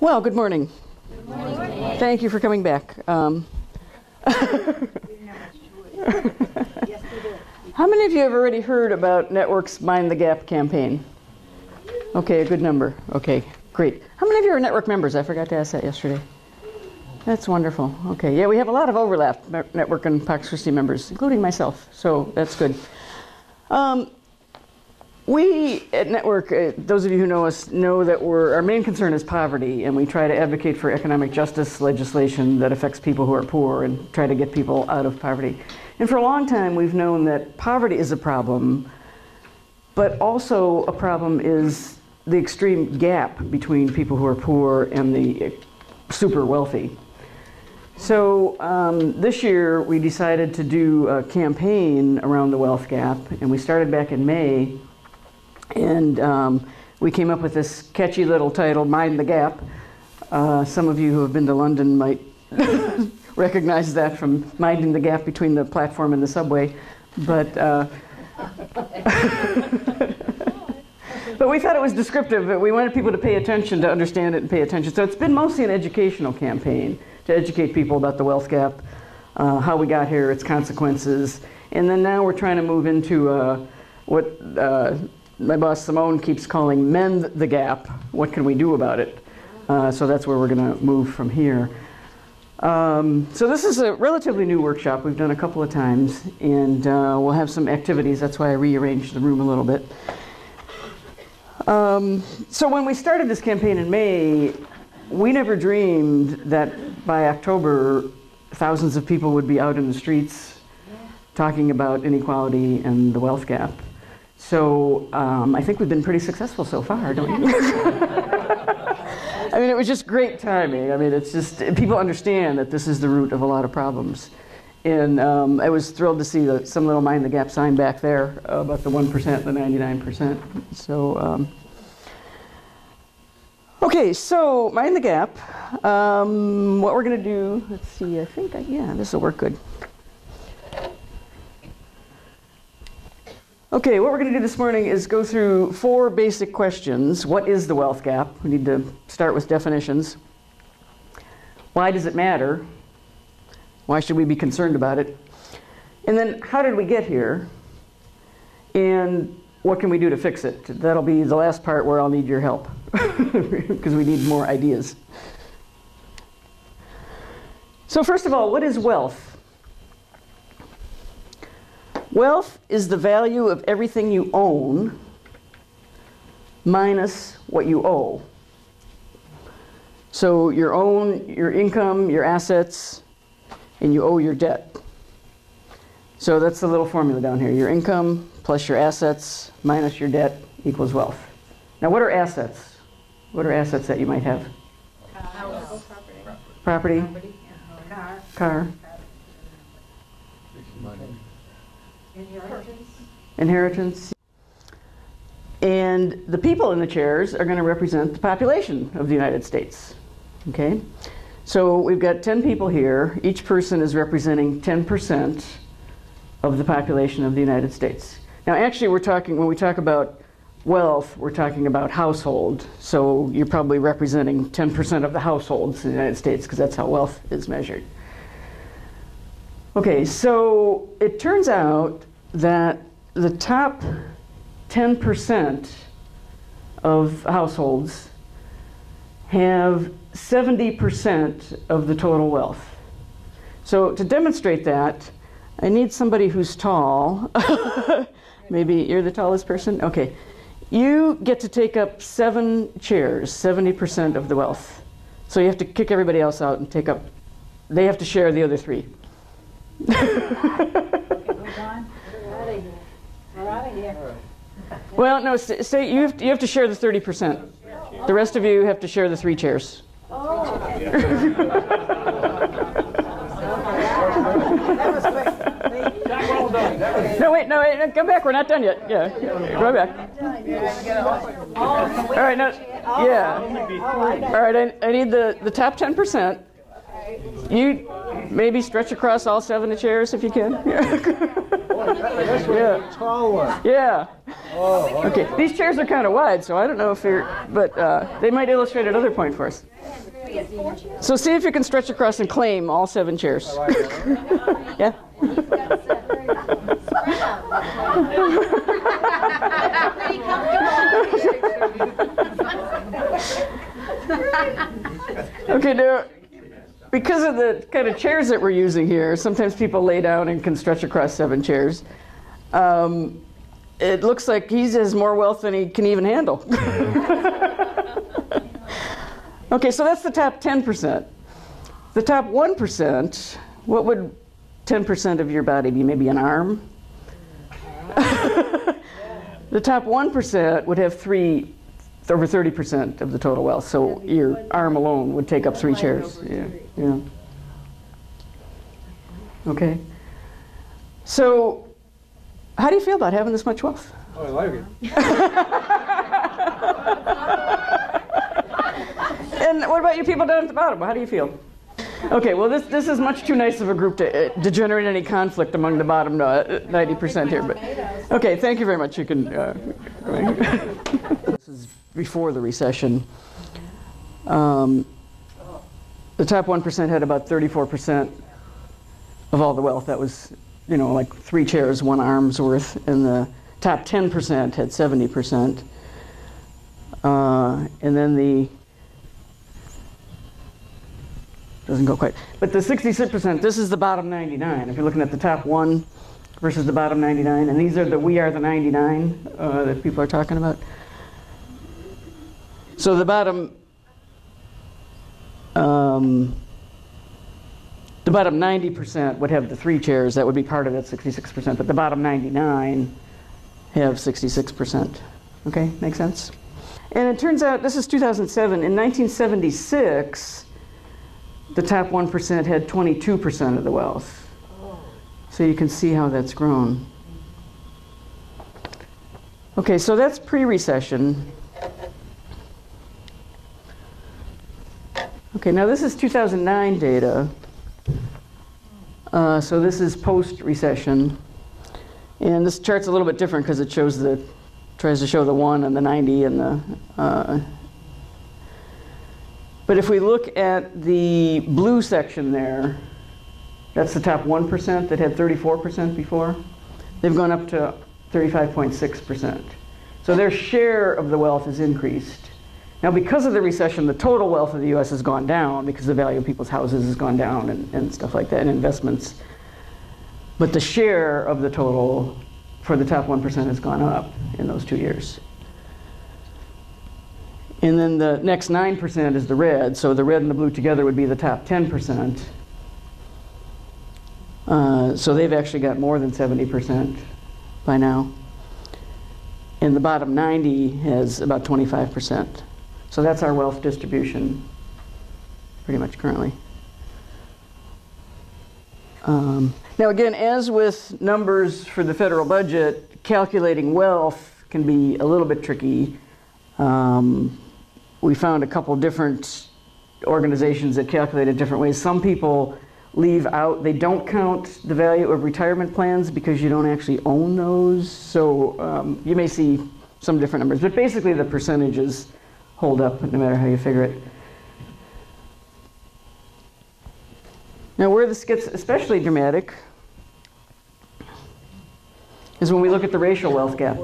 Well, good morning. Thank you for coming back. Um, How many of you have already heard about Network's Mind the Gap campaign? Okay, a good number. Okay, great. How many of you are network members? I forgot to ask that yesterday. That's wonderful. Okay, yeah, we have a lot of overlap, network and Pax Christi members, including myself, so that's good. Um, we at Network, uh, those of you who know us, know that our main concern is poverty, and we try to advocate for economic justice legislation that affects people who are poor and try to get people out of poverty. And for a long time, we've known that poverty is a problem, but also a problem is the extreme gap between people who are poor and the super wealthy. So um, this year we decided to do a campaign around the wealth gap, and we started back in May. And um, we came up with this catchy little title, Mind the Gap. Uh, some of you who have been to London might recognize that from minding the gap between the platform and the subway. But uh, but we thought it was descriptive. We wanted people to pay attention to understand it and pay attention. So it's been mostly an educational campaign to educate people about the wealth gap, uh, how we got here, its consequences, and then now we're trying to move into uh, what uh, my boss Simone keeps calling mend the gap. What can we do about it? Uh, so that's where we're going to move from here. Um, so this is a relatively new workshop. We've done a couple of times, and uh, we'll have some activities. That's why I rearranged the room a little bit. Um, so when we started this campaign in May, we never dreamed that by October, thousands of people would be out in the streets talking about inequality and the wealth gap. So um, I think we've been pretty successful so far, don't you? I mean, it was just great timing. I mean, it's just people understand that this is the root of a lot of problems. And um, I was thrilled to see the, some little mind the gap sign back there about the 1%, the 99%. So, um, okay, so mind the gap. Um, what we're going to do, let's see, I think, I, yeah, this will work good. Okay, what we're going to do this morning is go through four basic questions. What is the wealth gap? We need to start with definitions. Why does it matter? Why should we be concerned about it? And then, how did we get here? And what can we do to fix it? That'll be the last part where I'll need your help because we need more ideas. So, first of all, what is wealth? Wealth is the value of everything you own minus what you owe. So your own your income, your assets, and you owe your debt. So that's the little formula down here. Your income plus your assets minus your debt equals wealth. Now what are assets? What are assets that you might have? House. Property, Car. car, Inheritance. And the people in the chairs are going to represent the population of the United States. Okay? So we've got 10 people here. Each person is representing 10% of the population of the United States. Now, actually, we're talking, when we talk about wealth, we're talking about household. So you're probably representing 10% of the households in the United States because that's how wealth is measured. Okay, so it turns out that the top 10% of households have 70% of the total wealth. So to demonstrate that, I need somebody who's tall. Maybe you're the tallest person? Okay. You get to take up seven chairs, 70% of the wealth. So you have to kick everybody else out and take up, they have to share the other three. Move on. We're out of here. We're out of here. Well, no, st- stay, you, have to, you have to share the 30%. The rest of you have to share the three chairs. That was quick. No, wait, no, wait, come back. We're not done yet. Yeah, go back. All right, no, yeah. All right, I, I need the, the top 10%. You maybe stretch across all seven chairs if you can. This Yeah. tall one. Yeah. Oh, Okay, these chairs are kind of wide, so I don't know if you're, but uh, they might illustrate another point for us. So see if you can stretch across and claim all seven chairs. Yeah. Okay, now, because of the kind of chairs that we're using here, sometimes people lay down and can stretch across seven chairs. Um, it looks like he has more wealth than he can even handle. okay, so that's the top 10%. The top 1%, what would 10% of your body be? Maybe an arm? the top 1% would have three, over 30% of the total wealth. So your arm alone would take up three chairs. Yeah, yeah. Okay. So, how do you feel about having this much wealth? oh, I like it. And what about you people down at the bottom? How do you feel? Okay, well, this, this is much too nice of a group to, uh, to generate any conflict among the bottom uh, 90% here. But okay, thank you very much. You can. Uh, this is before the recession. Um, the top 1% had about 34% of all the wealth. That was, you know, like three chairs, one arm's worth. And the top 10% had 70%. Uh, and then the doesn't go quite. But the 66%, this is the bottom 99. If you're looking at the top one versus the bottom 99, and these are the we are the 99 uh, that people are talking about. So the bottom, um, the bottom 90% would have the three chairs. That would be part of that 66%. But the bottom 99 have 66%. Okay, make sense? And it turns out this is 2007. In 1976 the top 1% had 22% of the wealth. So you can see how that's grown. Okay, so that's pre recession. Okay, now this is 2009 data. Uh, so this is post recession. And this chart's a little bit different because it shows the, tries to show the 1 and the 90 and the. Uh, but if we look at the blue section there, that's the top 1% that had 34% before. They've gone up to 35.6%. So their share of the wealth has increased. Now, because of the recession, the total wealth of the US has gone down because the value of people's houses has gone down and, and stuff like that, and investments. But the share of the total for the top 1% has gone up in those two years. And then the next 9% is the red. So the red and the blue together would be the top 10%. Uh, so they've actually got more than 70% by now. And the bottom 90 has about 25%. So that's our wealth distribution pretty much currently. Um, now, again, as with numbers for the federal budget, calculating wealth can be a little bit tricky. Um, we found a couple different organizations that calculate it different ways. Some people leave out, they don't count the value of retirement plans because you don't actually own those. So um, you may see some different numbers, but basically the percentages hold up no matter how you figure it. Now, where this gets especially dramatic is when we look at the racial wealth gap.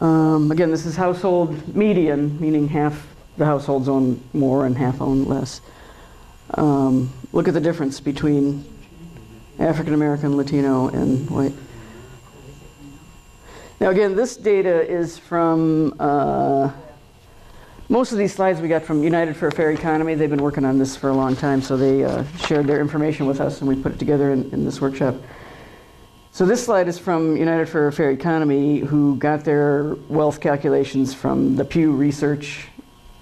Um, again, this is household median, meaning half the households own more and half own less. Um, look at the difference between African American, Latino, and white. Now, again, this data is from uh, most of these slides we got from United for a Fair Economy. They've been working on this for a long time, so they uh, shared their information with us, and we put it together in, in this workshop. So this slide is from United for a Fair Economy, who got their wealth calculations from the Pew Research.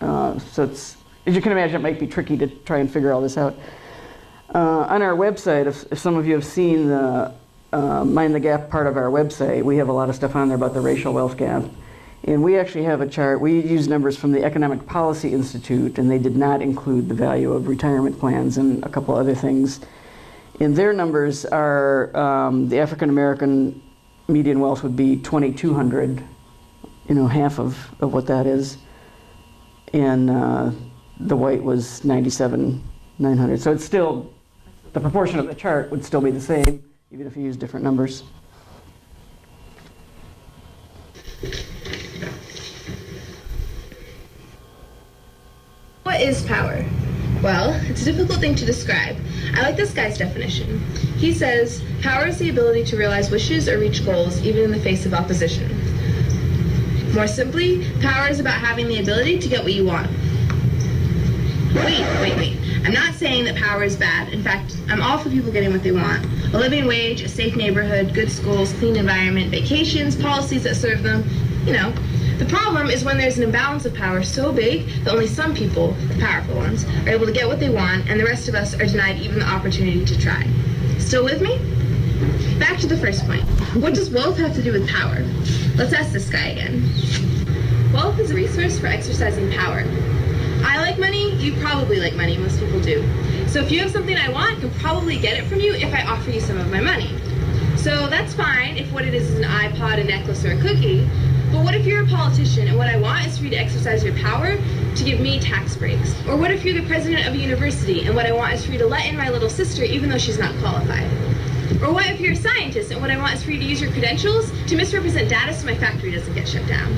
Uh, so it's, as you can imagine, it might be tricky to try and figure all this out. Uh, on our website, if, if, some of you have seen the uh, Mind the Gap part of our website, we have a lot of stuff on there about the racial wealth gap. And we actually have a chart. We use numbers from the Economic Policy Institute, and they did not include the value of retirement plans and a couple other things And their numbers are um, the African American median wealth would be 2,200, you know, half of, of what that is. And uh, the white was 97,900. So it's still, the proportion of the chart would still be the same, even if you use different numbers. What is power? Well, it's a difficult thing to describe. I like this guy's definition. He says, power is the ability to realize wishes or reach goals even in the face of opposition. More simply, power is about having the ability to get what you want. Wait, wait, wait. I'm not saying that power is bad. In fact, I'm all for people getting what they want. A living wage, a safe neighborhood, good schools, clean environment, vacations, policies that serve them, you know. The problem is when there's an imbalance of power so big that only some people, the powerful ones, are able to get what they want and the rest of us are denied even the opportunity to try. Still with me? Back to the first point. What does wealth have to do with power? Let's ask this guy again. Wealth is a resource for exercising power. I like money, you probably like money, most people do. So if you have something I want, I can probably get it from you if I offer you some of my money. So that's fine if what it is is an iPod, a necklace, or a cookie. But what if you're a politician and what I want is for you to exercise your power to give me tax breaks? Or what if you're the president of a university and what I want is for you to let in my little sister even though she's not qualified? Or what if you're a scientist and what I want is for you to use your credentials to misrepresent data so my factory doesn't get shut down?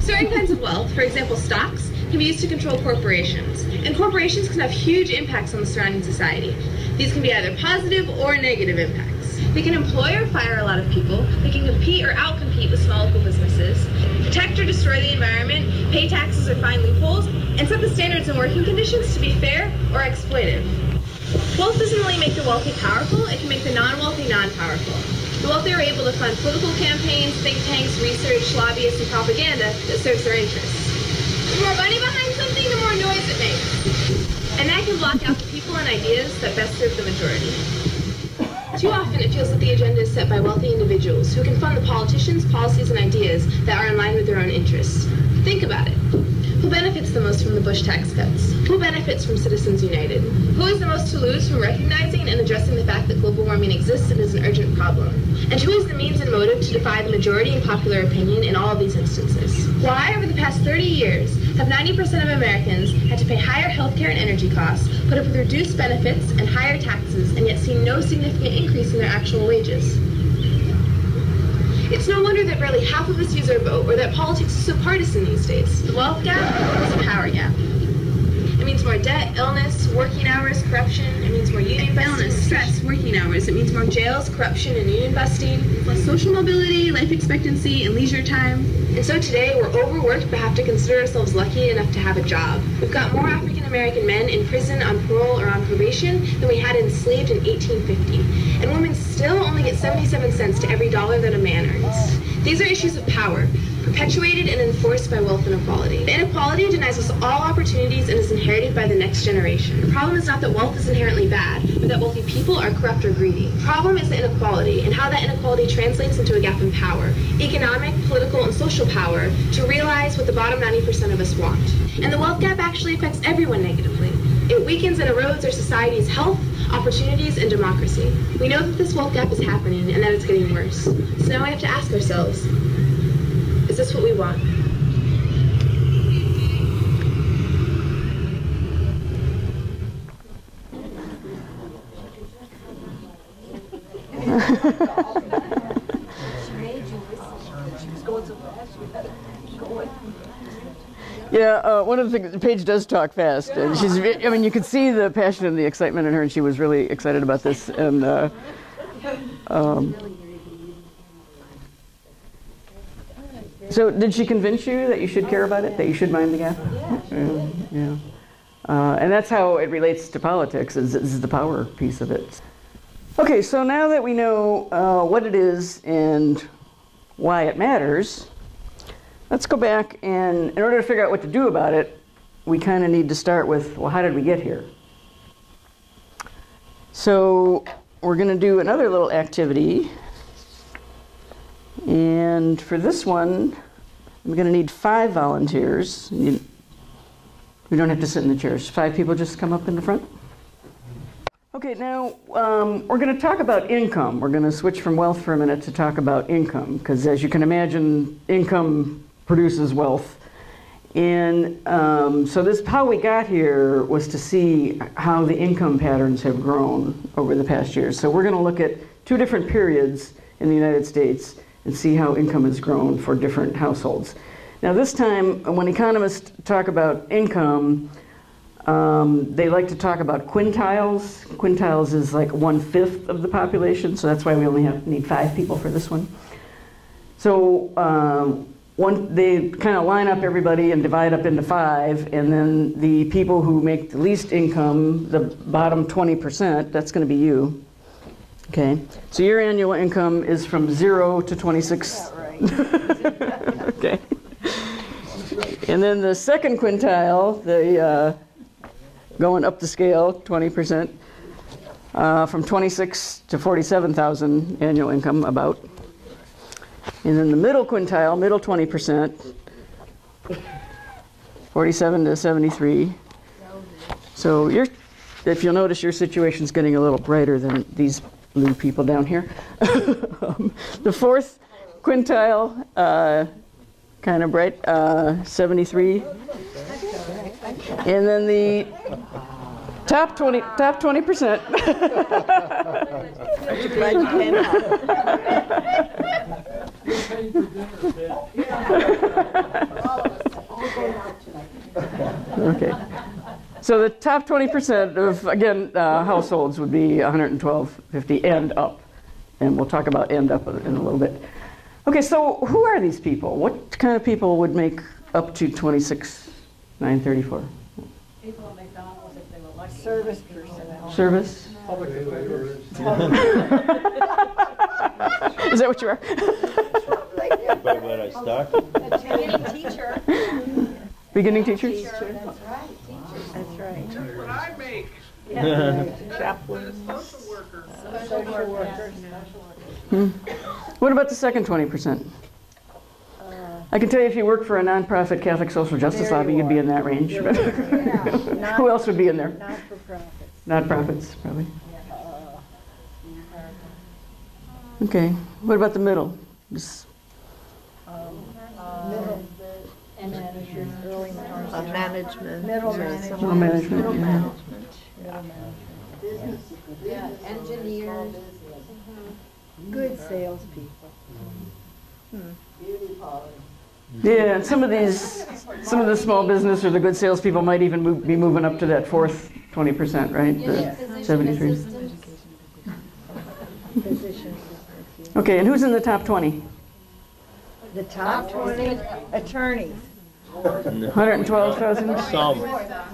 Certain kinds of wealth, for example stocks, can be used to control corporations. And corporations can have huge impacts on the surrounding society. These can be either positive or negative impacts. They can employ or fire a lot of people. They can compete or outcompete with small local businesses. Protect or destroy the environment, pay taxes or find loopholes, and set the standards and working conditions to be fair or exploitive. Wealth doesn't only make the wealthy powerful, it can make the non-wealthy non-powerful. The wealthy are able to fund political campaigns, think tanks, research, lobbyists, and propaganda that serves their interests. The more money behind something, the more noise it makes. And that can block out the people and ideas that best serve the majority. Too often it feels that the agenda is set by wealthy individuals who can fund the politicians, policies, and ideas that are in line with their own interests. Think about it. Who benefits the most from the Bush tax cuts? Who benefits from Citizens United? Who is the most to lose from recognizing and addressing the fact that global warming exists and is an urgent problem? And who is the means and motive to defy the majority and popular opinion in all of these instances? Why, over the past 30 years, have 90% of Americans had to pay higher healthcare and energy costs, put up with reduced benefits and higher taxes, and yet seen no significant increase in their actual wages? It's no wonder that barely half of us use our vote or that politics is so partisan these days. The wealth gap is a power gap. It means more debt, illness, working hours, corruption. It means more union busting, stress, working hours. It means more jails, corruption, and union busting. Less social mobility, life expectancy, and leisure time. And so today we're overworked but have to consider ourselves lucky enough to have a job. We've got more African American men in prison on parole or on probation than we had enslaved in 1850. And women still only get 77 cents to every dollar that a man earns. These are issues of power, perpetuated and enforced by wealth inequality. The inequality denies us all opportunities and is inherited by the next generation. The problem is not that wealth is inherently bad, that wealthy people are corrupt or greedy. Problem is the inequality and how that inequality translates into a gap in power, economic, political, and social power to realize what the bottom 90% of us want. And the wealth gap actually affects everyone negatively. It weakens and erodes our society's health, opportunities, and democracy. We know that this wealth gap is happening and that it's getting worse. So now we have to ask ourselves, is this what we want? Yeah, uh, one of the things, Paige does talk fast, and she's, I mean, you could see the passion and the excitement in her, and she was really excited about this. And, uh, um, so, did she convince you that you should care about it, that you should mind the gap? Yeah. yeah. Uh, and that's how it relates to politics, is, is the power piece of it. Okay, so now that we know uh, what it is and why it matters, Let's go back and in order to figure out what to do about it, we kind of need to start with, well, how did we get here? So we're going to do another little activity. And for this one, I'm going to need five volunteers. You, we don't have to sit in the chairs. Five people just come up in the front. Okay, now um, we're going to talk about income. We're going to switch from wealth for a minute to talk about income, because as you can imagine, income produces wealth. And um, so this how we got here was to see how the income patterns have grown over the past years. So we're going to look at two different periods in the United States and see how income has grown for different households. Now this time, when economists talk about income, um, they like to talk about quintiles. Quintiles is like one fifth of the population, so that's why we only have need five people for this one. So um, one, they kind of line up everybody and divide up into five, and then the people who make the least income, the bottom 20%, that's going to be you. Okay, so your annual income is from zero to 26. okay. And then the second quintile, the uh, going up the scale, 20%, uh, from 26 to 47,000 annual income, about. And then the middle quintile, middle 20%, 47 to 73. So you're, if you'll notice, your situation's getting a little brighter than these blue people down here. um, the fourth quintile, uh, kind of bright, uh, 73. And then the top 20, top 20%. Okay. So the top 20% of, again, uh, households would be 112.50 and up. And we'll talk about end up in a little bit. Okay, so who are these people? What kind of people would make up to 26,934? People at McDonald's, if they were lucky. Service personnel. Service? Public laborers. Is that what you are? But when I started, Beginning teacher. Beginning teachers? That's right. That's right. what I make. Chaplain. Social worker. Social workers. Hmm. What about the second 20%? I can tell you if you work for a nonprofit Catholic social justice There lobby, you you'd be are. in that range. Yeah, Who else would be in there? Not for profits. Nonprofits, probably. Okay, what about the middle? Just- um, um, Middle. And managers, early managers. management. Middle Middle management. management, Middle management. Middle management. Yeah, engineers. Good salespeople. Hmm. Yeah, and some of these, some of the small business or the good salespeople might even move- be moving up to that fourth 20%, right? The 73. Physicians. Okay, and who's in the top 20? The top 20 attorneys. 112,000? some,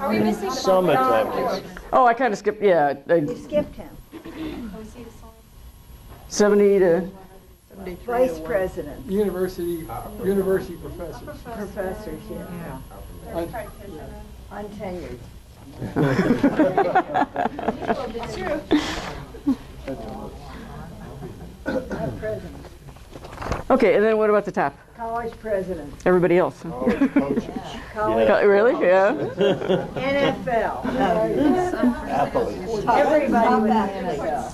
Are we missing? some attorneys. Oh, I kind of skipped, yeah, I- You skipped him. 70 to, Vice president, University, university professors. professors, yeah. Un- Untenured. Not president. okay, and then what about the top? College president. Everybody else? huh? College, Uh, Really? Yeah? NFL. Athletes. Everybody with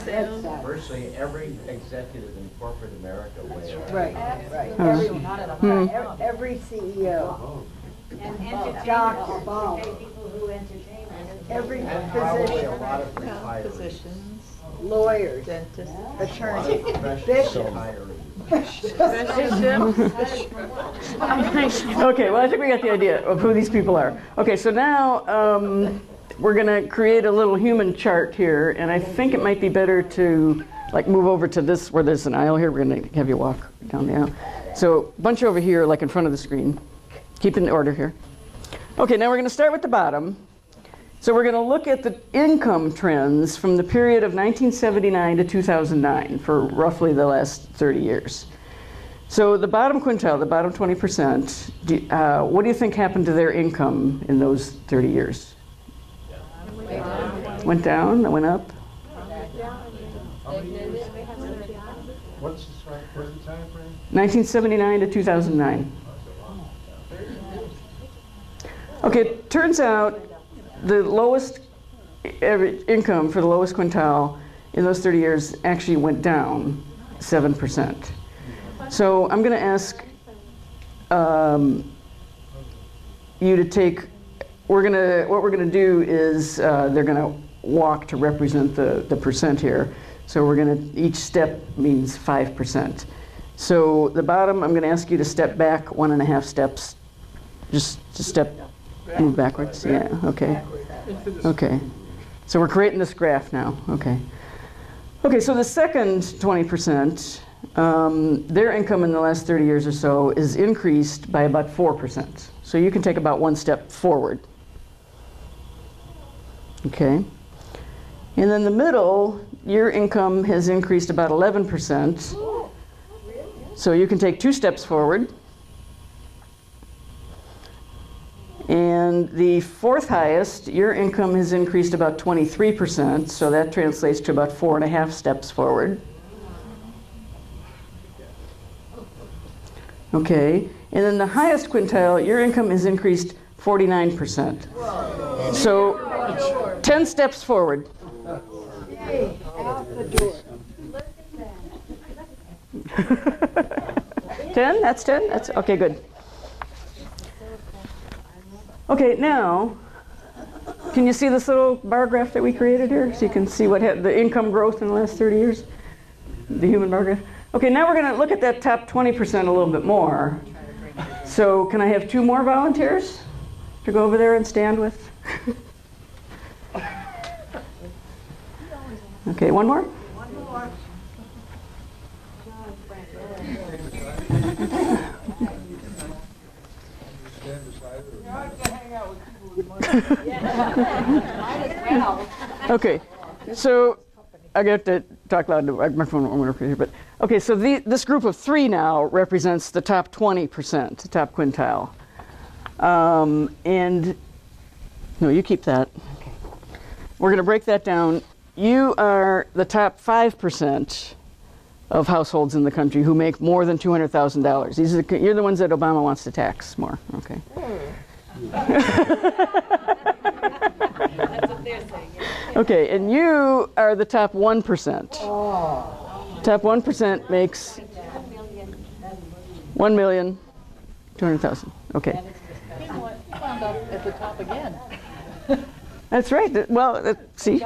the NFL. Virtually every executive in corporate America wears. Right, right. Every, Not Hmm. every CEO, And entertainment, Doctor, pay people who entertain every And probably position, lot of retirees. Positions, lawyers, dentist. attorney, Professional bishop. Okay, well, I think we got the idea of who these people are. Okay, so now um, we're going to create a little human chart here, and I think it might be better to like move over to this where there's an aisle here. We're going to have you walk down the aisle. So bunch over here, like in front of the screen. Keep in order here. Okay, now we're going to start with the bottom. So we're going to look at the income trends from the period of 1979 to 2009 for roughly the last 30 years. So the bottom quintile, the bottom 20%, do, uh, what do you think happened to their income in those 30 years? Went down, went up? What's the, time frame? 1979 to 2009. Okay, it turns out the lowest income for the lowest quintile in those 30 years actually went down 7%. So I'm going to ask um, you to take, we're going to, what we're going to do is uh, they're going to walk to represent the, the percent here. So we're going to, each step means 5%. So the bottom, I'm going to ask you to step back one and a half steps. Just, just step, move backwards. Yeah, okay. Okay. So we're creating this graph now. Okay. Okay, so the second 20%, um, their income in the last 30 years or so is increased by about 4%. So you can take about one step forward. Okay. And then the middle, your income has increased about 11%. So you can take two steps forward. And the fourth highest, your income has increased about 23%, so that translates to about four and a half steps forward. Okay, and then the highest quintile, your income has increased 49%. So 10 steps forward. 10? That's 10? That's okay, good. Okay, now, can you see this little bar graph that we created here? So you can see what had the income growth in the last 30 years? The human bar graph? Okay, now we're going to look at that top 20% a little bit more. So, can I have two more volunteers to go over there and stand with? okay, one more? Okay, so I got to talk loud. to- My phone won't work here, but okay. So the, this group of three now represents the top twenty percent, the top quintile. Um, and no, you keep that. We're going to break that down. You are the top five percent of households in the country who make more than two hundred thousand dollars. These are the, you're the ones that Obama wants to tax more. Okay. Hmm. Okay, and you are the top 1%. Top 1% makes 1 million 200,000. Okay. At the top again. That's right. Well, uh, see,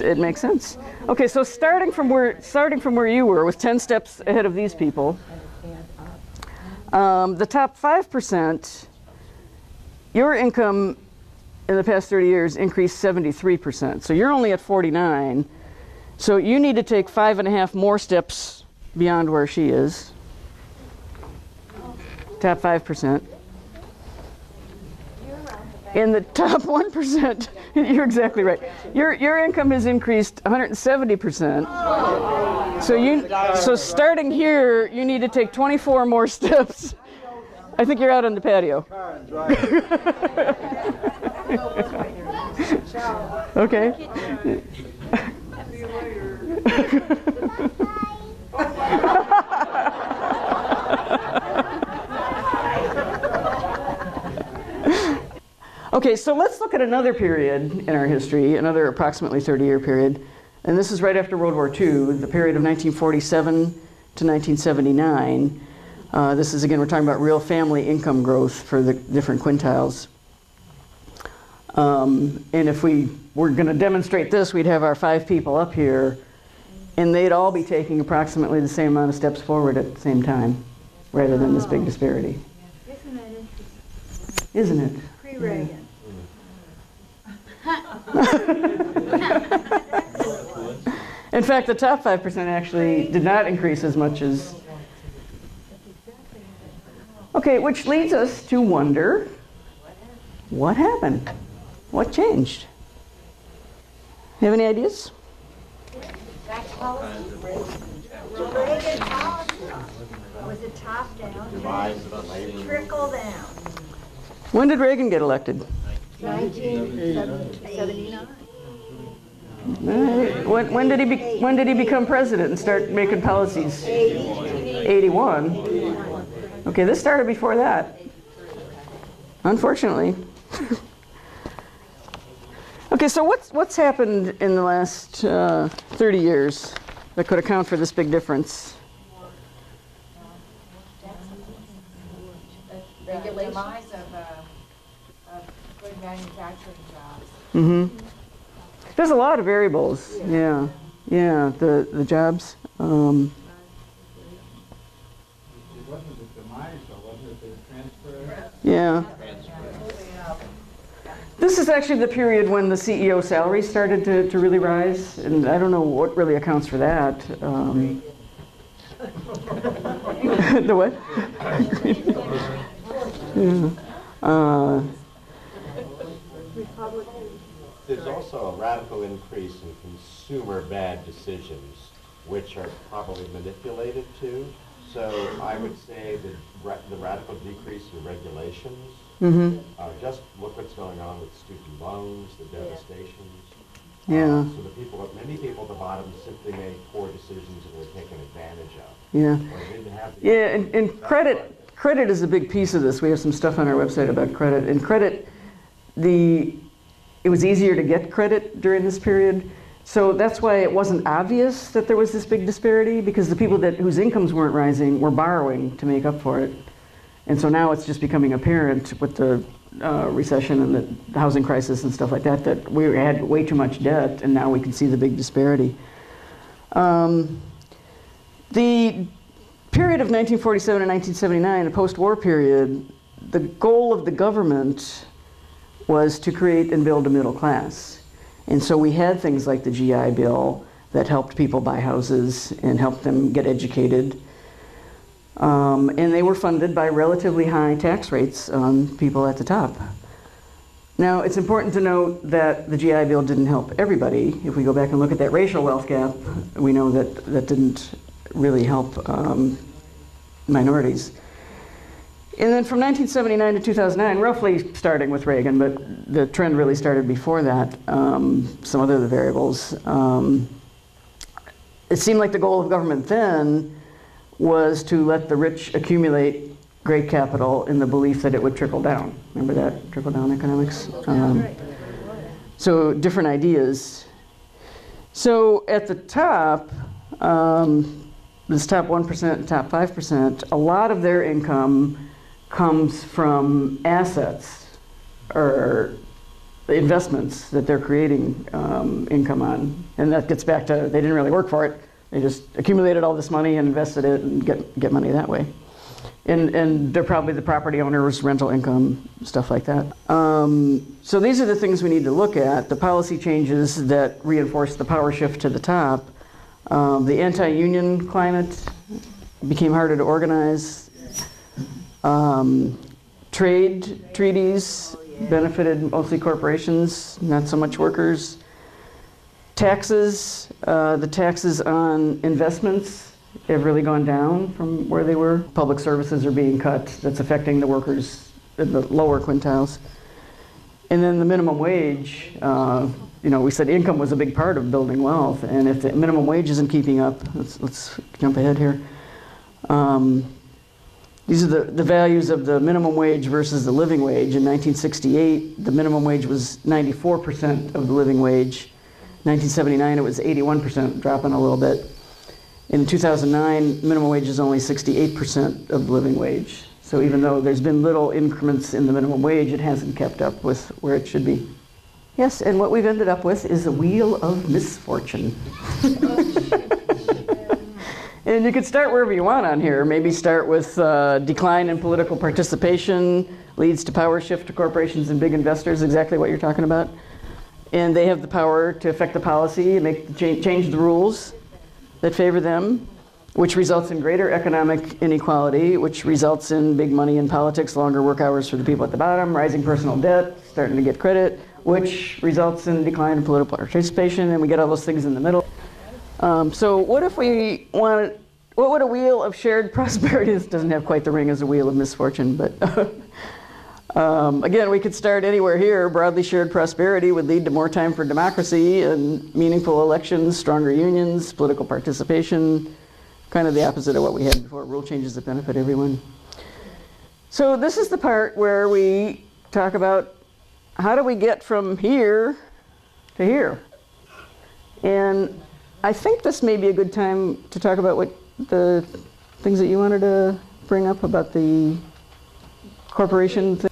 it makes sense. Okay, so starting from where starting from where you were with 10 steps ahead of these people, um, the top 5%, your income in the past 30 years increased 73%. So you're only at 49. So you need to take five and a half more steps beyond where she is. Top 5%. In the top 1%, you're exactly right. Your, your income has increased 170%. So you so starting here, you need to take 24 more steps. I think you're out on the patio. Okay. Okay, so let's look at another period in our history, another approximately 30 year period. And this is right after World War II, the period of 1947 to 1979. Uh, this is again, we're talking about real family income growth for the different quintiles. Um, and if we were going to demonstrate this, we'd have our five people up here, and they'd all be taking approximately the same amount of steps forward at the same time, rather than this big disparity. Isn't that interesting? Isn't it? Pre-Reagan. In fact, the top 5% actually did not increase as much as. Okay, which leads us to wonder what happened? What changed? You have any ideas? Reagan policy. Was it top down? Trickle down. When did Reagan get elected? Nineteen seventy-nine. Uh, When, when did he be, when did he become president and start making policies? 81. Okay, this started before that. Unfortunately. okay, Okay, so what's what's happened in the last uh, 30 years that could account for this big difference? The demise of, uh, of good manufacturing jobs. hmm There's a lot of variables. Yeah, yeah. The the jobs. Um, It wasn't the demise, though, wasn't it the transfer? yeah. This is actually the period when the CEO salary started to, to really rise, and I don't know what really accounts for that. Um, the what? yeah. Uh, There's also a radical increase in consumer bad decisions, which are probably manipulated too. So I would say that ra- the radical decrease in regulations, mhm. uh, just look what's going on with student loans, the devastations. Yeah. Uh, So the people, many people at the bottom simply made poor decisions and were taken advantage of. Yeah. Didn't have. Yeah, and, and credit, credit is a big piece of this. We have some stuff on our website about credit. And credit, the, it was easier to get credit during this period. So that's why it wasn't obvious that there was this big disparity because the people that, whose incomes weren't rising were borrowing to make up for it. And so now it's just becoming apparent with the uh, recession and the housing crisis and stuff like that, that we had way too much debt and now we can see the big disparity. Um, the period of 1947 and 1979, the post-war period, the goal of the government was to create and build a middle class. And so we had things like the GI Bill that helped people buy houses and helped them get educated. Um, and they were funded by relatively high tax rates on people at the top. Now, it's important to note that the GI Bill didn't help everybody. If we go back and look at that racial wealth gap, we know that that didn't really help um, minorities. And then from 1979 to 2009, roughly starting with Reagan, but the trend really started before that, um, some other variables. Um, it seemed like the goal of government then was to let the rich accumulate great capital in the belief that it would trickle down. Remember that trickle down economics? Um, so different ideas. So at the top, um, this top 1%, top 5%, a lot of their income comes from assets or investments that they're creating um, income on. And that gets back to they didn't really work for it. They just accumulated all this money and invested it and get, get money that way. And, and they're probably the property owners, rental income, stuff like that. Um, so these are the things we need to look at the policy changes that reinforce the power shift to the top. Um, the anti union climate became harder to organize. Um, trade treaties benefited mostly corporations, not so much workers. Taxes, uh, the taxes on investments have really gone down from where they were. Public services are being cut. That's affecting the workers in the lower quintiles. And then the minimum wage, uh, you know, we said income was a big part of building wealth. And if the minimum wage isn't keeping up, let's, let's jump ahead here. Um, these are the, the values of the minimum wage versus the living wage. In 1968, the minimum wage was 94% of the living wage. 1979, it was 81%, dropping a little bit. In 2009, minimum wage is only 68% of the living wage. So even though there's been little increments in the minimum wage, it hasn't kept up with where it should be. Yes, and what we've ended up with is a wheel of misfortune. and you could start wherever you want on here. Maybe start with uh, decline in political participation leads to power shift to corporations and big investors, exactly what you're talking about. And they have the power to affect the policy and make cha- change the rules that favor them, which results in greater economic inequality, which results in big money in politics, longer work hours for the people at the bottom, rising personal debt, starting to get credit, which results in decline in political participation, and we get all those things in the middle. Um, so what if we wanted, what would a wheel of shared prosperity, this doesn't have quite the ring as a wheel of misfortune, but um, again, we could start anywhere here. Broadly shared prosperity would lead to more time for democracy and meaningful elections, stronger unions, political participation, kind of the opposite of what we had before, rule changes that benefit everyone. So this is the part where we talk about how do we get from here to here? And I think this may be a good time to talk about what the things that you wanted to bring up about the corporation thing.